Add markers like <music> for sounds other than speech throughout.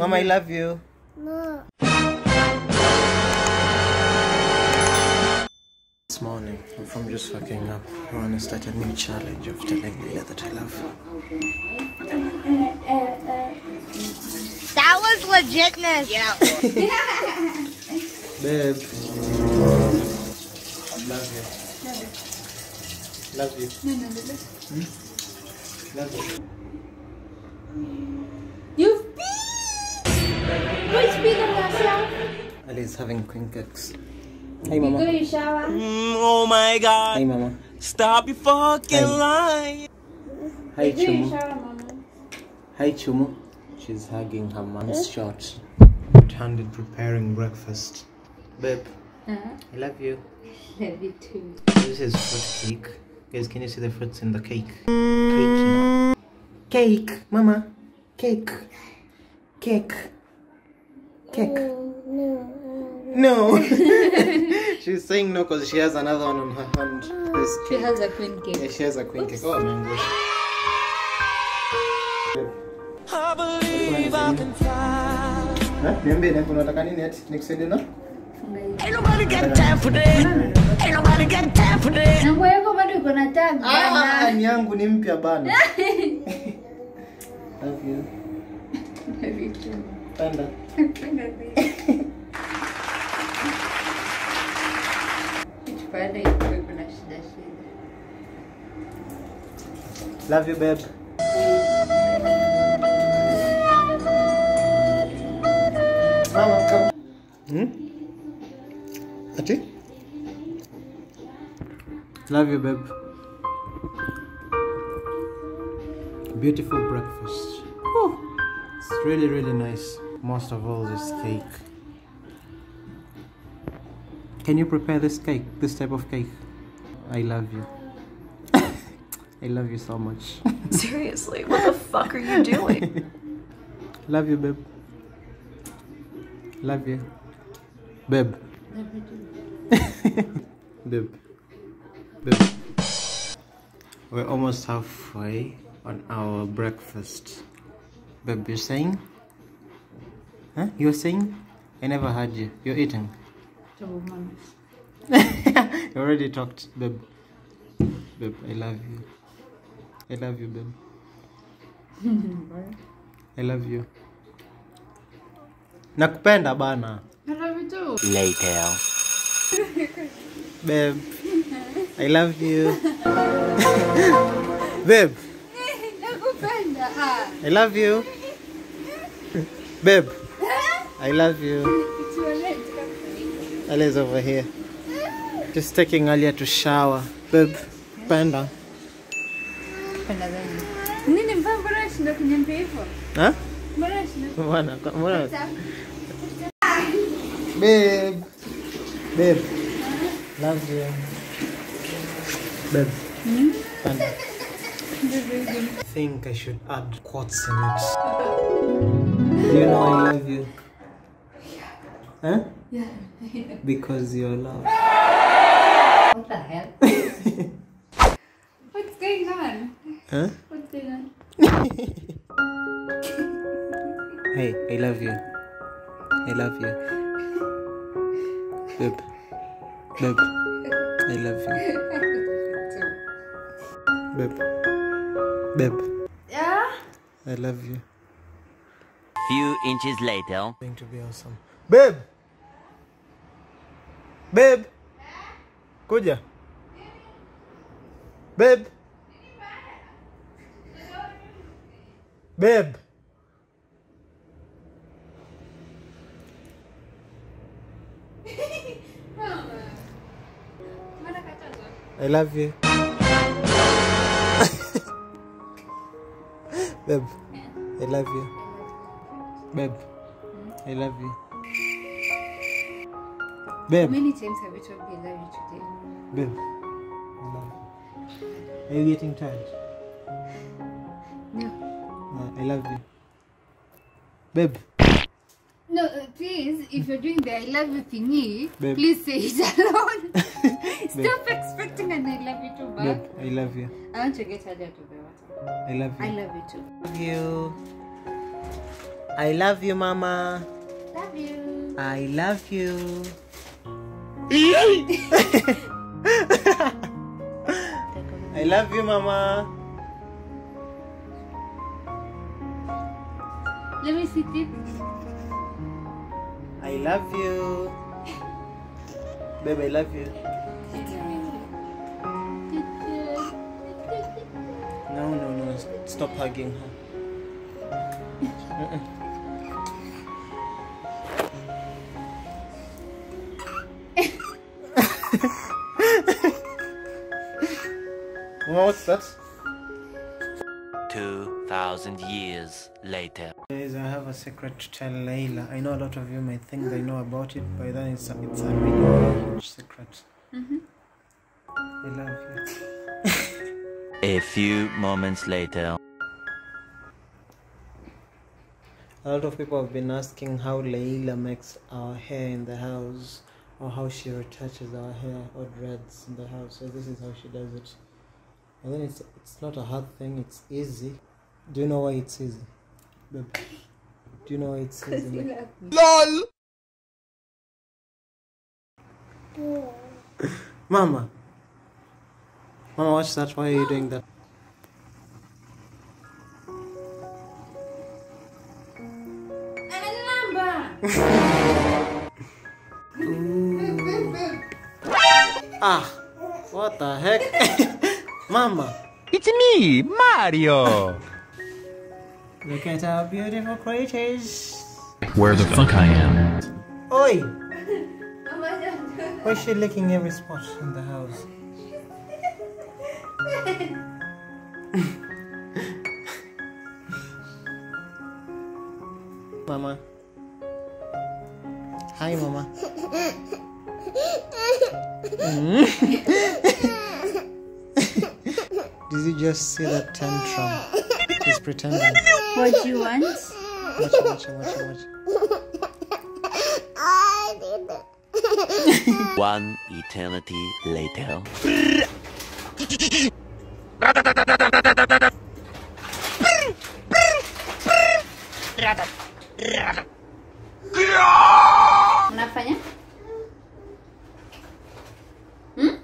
Mama, I love you. No. This morning, if I'm just waking up, I want to start a new challenge of telling Leila that I love her. That was legitness. Yeah. <laughs> Babe. I Love you. Love you. Hmm? Love you. Ali is having queen cakes. Hey, You go Mama. in shower. Mm, oh my god. Hey, Mama. Stop your fucking Hey. lying. Hi, Go Chumu. shower, mama. Hi, Chumu. She's hugging her mom's shot. Handed preparing breakfast. Babe, Uh-huh. I love you. Love you too. This is fruit cake. Guys, can you see the fruits in the cake? Cake. Cake, Mama. Cake. Cake. Cake. No. <laughs> <laughs> She's saying no because she has another one on her hand. This She cake. has a queen cake. Yeah, she has a queen Oops. cake. Oh, mango. I believe I can fly. Niambie, na unataka nini ati nikusaidie na? Ain't nobody got time for that. Ain't nobody got time for that. Na nguo yako bado iko na tag Ah, bana. ni yangu ni mpya bana. <laughs> Love you. Love you too. Panda. Kitu Love you, babe. Mama, come. Hmm? Ati? Love you, babe. Beautiful breakfast. Whew. It's really, really nice. Most of all, this cake. Can you prepare this cake, this type of cake? I love you. I love you so much. <laughs> Seriously, what the fuck are you doing? <laughs> Love you, babe. Love you. Babe. Love you too. Babe. Babe. We're almost halfway on our breakfast. Babe, you're saying? Huh? You're saying? I never heard you. You're eating. Trouble mama. <laughs> you already talked, babe. Babe, I love you. I love you, babe. <laughs> I love you. Nakupenda bana. I love you too. Later. <laughs> Babe, I love you. <laughs> Babe, Nakupenda. Ah. I love you. Babe, I love you. Over here. Just taking Alia to shower. Babe, panda. Penda zaidi. Nini mbona mbona unashinda kuniambia hivyo? Huh? Mbona unashinda Mbona? Mbona? Babe. Babe. Love you. Babe. Hmm? Panda. I think I should add quotes in it. <laughs> Do you know I love you? Huh? Yeah. <laughs> Because you're loved. What the hell? <laughs> What's going on? Huh? What's going on? Hey, I love you. I love you. Babe. Babe. I love you. Babe. Babe. Yeah? I love you. Few inches later. Going to be awesome. Babe. Babe. Kuja. Babe. Babe. I love you. <laughs> Babe. I love you. Babe. I love you. Babe. How many times have you told me I love you today? Babe. I love you. Are you getting tired? No. I love you. Babe. No, uh, please, if you're doing the I love you thingy, Babe. please say it <laughs> alone. <laughs> Stop expecting an I love you too Babe. I love you. I want to get her to the water. I love you. I love you too. love you. I love you, Mama. Love you. I love you. <laughs> I love you, Mama. Let me see it. I love you. Babe, I love you. No, no, no. Stop hugging her. <laughs> What's that? 2,000 years later. Guys, I have a secret to tell Layla. I know a lot of you might think they know about it, but then it's a, it's a really huge secret. Mm-hmm. I love you. <laughs> A few moments later. A lot of people have been asking how Layla makes our hair in the house, or how she retouches our hair or dreads in the house. So this is how she does it. And then it's it's not a hard thing. It's easy. Do you know why it's easy? Babe, do you know why it's easy? babe? Mama. Mama, watch that. Why are you doing that? <laughs> Ah, what the heck? <laughs> Mama, It's me, Mario. Look at our beautiful creatures. Where the fuck I am? Oi! Oh <laughs> Why is she licking every spot in the house? Mama. Hi, Mama. <laughs> Did you just see that tantrum? She's pretending. What do you want? Watch it, watch it, watch it, watch it. I did it. One eternity ¿Mm?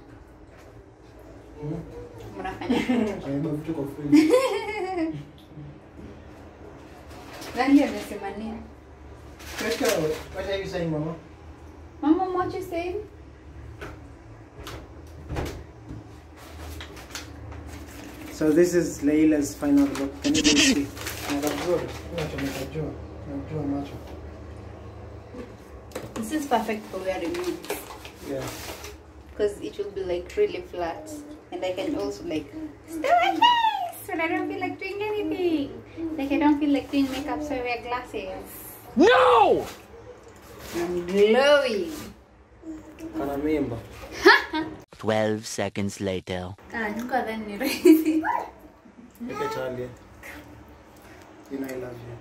<laughs> <laughs> later. Unafanya? Hmm? Unafanya? Nani amesema nini? What are you saying, Mama? Mama, what you saying? So this is Layla's final look. Can you see? Nakajua, macho, nakajua, nakajua macho. This is perfect for wearing wigs Yeah. because it will be like really flat, and I can also like stay like this when I don't feel like doing anything. Like I don't feel like doing makeup, so I wear glasses. No! I'm glowing. Kana mimba. 12 seconds later. Ah, niko then ni rahisi. Look at Charlie. You know I love you.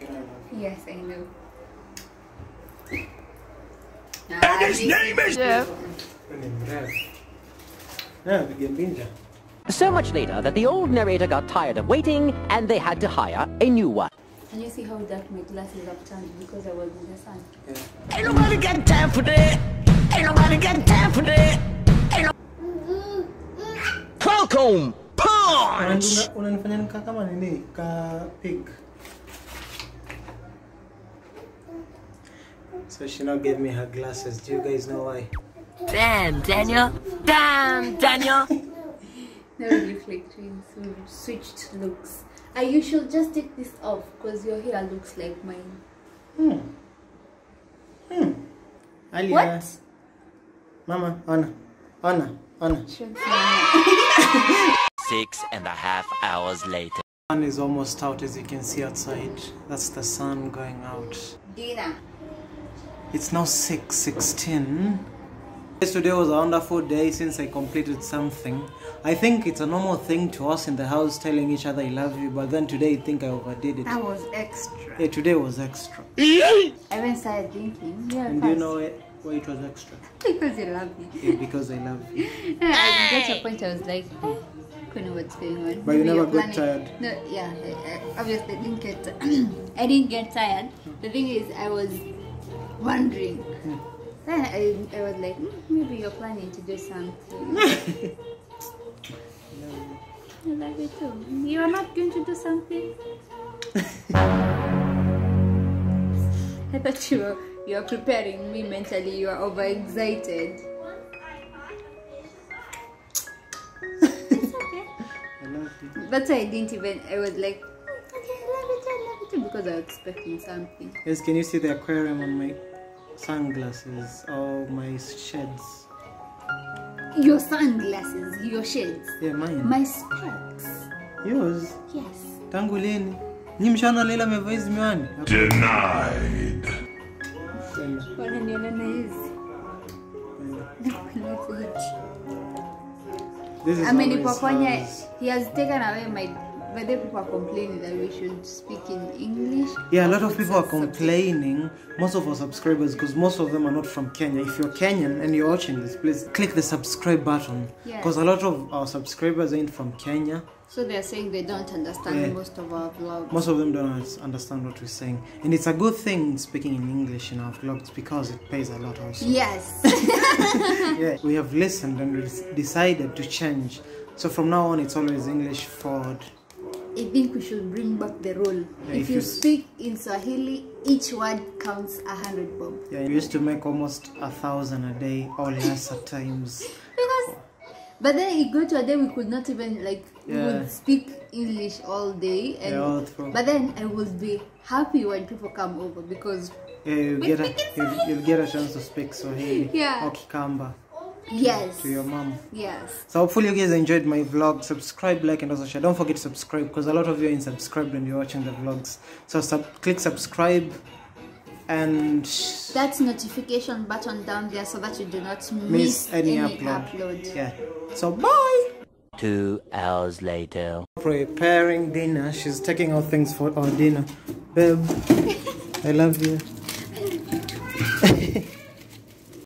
You know I love you. Yes, I know. And his name is Wewe ni mrefu. Yeah, piga mbinja. So much later that the old narrator got tired of waiting and they had to hire a new one. Can you see how dark my glasses have turned because I was in the sun? Ain't nobody got time for that. Ain't nobody got time for that. Ain't no- Falcon Punch! Unanifanya- Unanifanya nika kama nini? Ka pig. So she now gave me her glasses. Do you guys know why? Damn, Daniel. Damn, Daniel not really switched looks. I, you should just take this off because your hair looks like mine. Hmm. Hmm. Alia. what? Mama Anna. Anna Anna. <laughs> Six and a half hours later. Sun is almost out as you can see outside. That's the sun going out. Dinner it's now six sixteen. 16 Yesterday was a wonderful day since I completed something. I think it's a normal thing to us in the house telling each other I love you, but then today I think I overdid it. That was extra. Yeah, today was extra. I even started drinking. Yeah, and do you know? Why it was extra? Because you love me. Yeah, because I love you. <laughs> I got your point. I was like, I couldn't know what's going on. But Maybe you never got planning. tired. No, yeah. I, obviously, I didn't get. <clears throat> I didn't get tired. The thing is, I was wondering. Hmm. Then I, I was like, "Hmm, maybe you're planning to do something. <laughs> I love you too. You are not going to do something. <laughs> I thought you were you are preparing me mentally. You are overexcited. <laughs> It's okay. I love you. That's why I didn't even. I was like, "Mm, okay, I love it, I love it too, because I was expecting something. Yes, can you see the aquarium on my sunglasses or my shades? Your sunglasses, your shades, Yeah, mine. my specs. Yours. Yes. Tangu lini? Nyi mshaona Leila amevaa hizi miwani? Denied. Wananiona na hizi. This is amenipokonya he has taken away my but then people are complaining that we should speak in english Yeah, a lot of people are complaining, most of our subscribers, because most of them are not from Kenya. If you're Kenyan and you're watching this, please click the subscribe button. Yeah. Because a lot of our subscribers ain't from Kenya. so they're saying they don't understand Yeah. most of our vlogs Most of them don't understand what we're saying. And it's a good thing speaking in English in our vlogs because it pays a lot also. yes <laughs> <laughs> yeah, we have listened and we decided to change. So from now on, it's always English forward. I think we should bring back the rule Yeah, if, if you you speak in swahili each word counts a hundred bob. Yeah, we used to make almost a thousand a day or less at times. because but then it got to a day we could not even like we would speak english all day and Yeah, all but then i would be happy when people come over because Yeah, you get a you'll, you'll get a chance to speak Swahili. Yeah. or Kikamba yes to your mom. yes So hopefully you guys enjoyed my vlog. Subscribe, like, and also share. Don't forget to subscribe because a lot of you are unsubscribed when you're watching the vlogs. So sub- click subscribe and that notification button down there so that you do not miss, miss any, any, upload. upload. Yeah. So bye. Two hours later. Preparing dinner. She's taking out things for our dinner. Babe, I love you. <laughs>